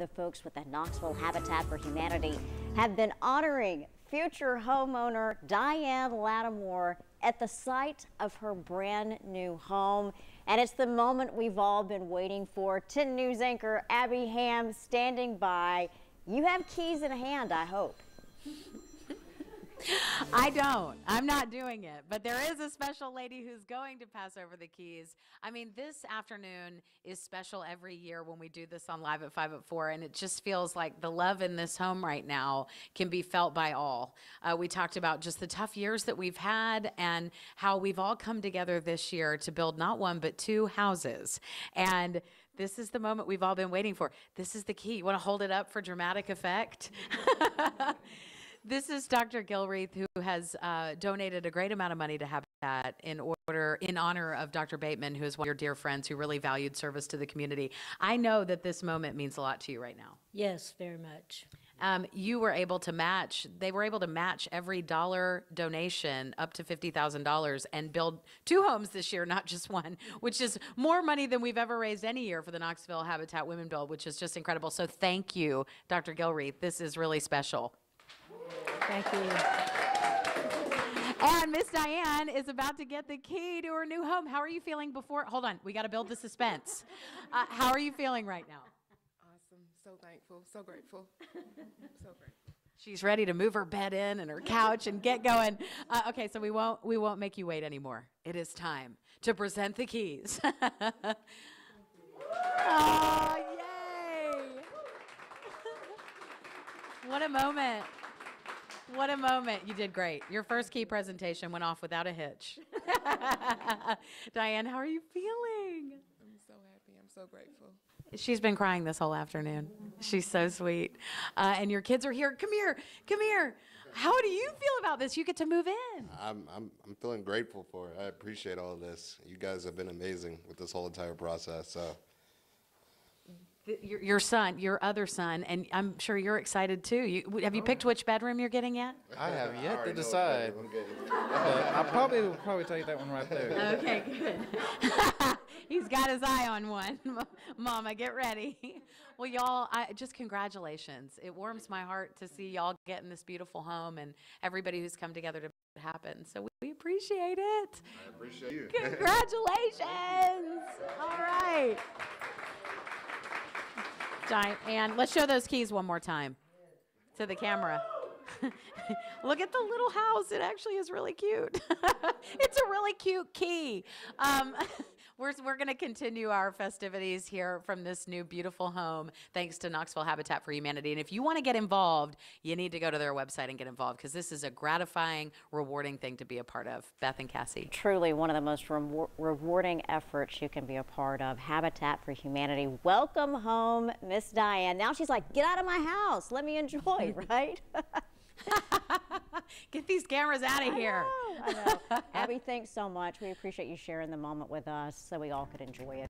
the folks with the Knoxville Habitat for Humanity have been honoring future homeowner Diane Lattimore at the site of her brand new home. And it's the moment we've all been waiting for. 10 News anchor Abby Ham standing by. You have keys in hand, I hope. I don't. I'm not doing it. But there is a special lady who's going to pass over the keys. I mean, this afternoon is special every year when we do this on Live at 5 at 4. And it just feels like the love in this home right now can be felt by all. Uh, we talked about just the tough years that we've had and how we've all come together this year to build not one, but two houses. And this is the moment we've all been waiting for. This is the key. You want to hold it up for dramatic effect? This is Dr. Gilreath, who has uh, donated a great amount of money to Habitat in order, in honor of Dr. Bateman, who is one of your dear friends who really valued service to the community. I know that this moment means a lot to you right now. Yes, very much. Um, you were able to match, they were able to match every dollar donation up to $50,000 and build two homes this year, not just one, which is more money than we've ever raised any year for the Knoxville Habitat Women Build, which is just incredible. So thank you, Dr. Gilreath. This is really special. Thank you. And Miss Diane is about to get the key to her new home. How are you feeling before? Hold on, we got to build the suspense. Uh, how are you feeling right now? Awesome. So thankful. So grateful. so grateful. She's ready to move her bed in and her couch and get going. Uh, okay, so we won't we won't make you wait anymore. It is time to present the keys. oh, yay! what a moment. What a moment. You did great. Your first key presentation went off without a hitch. Diane, how are you feeling? I'm so happy. I'm so grateful. She's been crying this whole afternoon. She's so sweet. Uh, and your kids are here. Come here. Come here. How do you feel about this? You get to move in. I'm, I'm, I'm feeling grateful for it. I appreciate all of this. You guys have been amazing with this whole entire process. So Th- Your, your son, your other son, and I'm sure you're excited too. You, w- have you picked which bedroom you're getting yet? I have yet to already know decide, what I'm getting. but I probably will probably take that one right there. Okay, good. He's got his eye on one. Mama, get ready. Well, y'all, I, just congratulations. It warms my heart to see y'all getting this beautiful home and everybody who's come together to make it happen. So we, we appreciate it. I appreciate you. Congratulations. All right. Diane, let's show those keys one more time to the camera. Look at the little house. It actually is really cute. it's a really cute key. Um, we're we're going to continue our festivities here from this new beautiful home, thanks to Knoxville Habitat for Humanity. And if you want to get involved, you need to go to their website and get involved because this is a gratifying, rewarding thing to be a part of. Beth and Cassie. Truly one of the most rewar- rewarding efforts you can be a part of. Habitat for Humanity. Welcome home, Miss Diane. Now she's like, get out of my house. Let me enjoy, right? Get these cameras out of here. I know. Abby, thanks so much. We appreciate you sharing the moment with us so we all could enjoy it.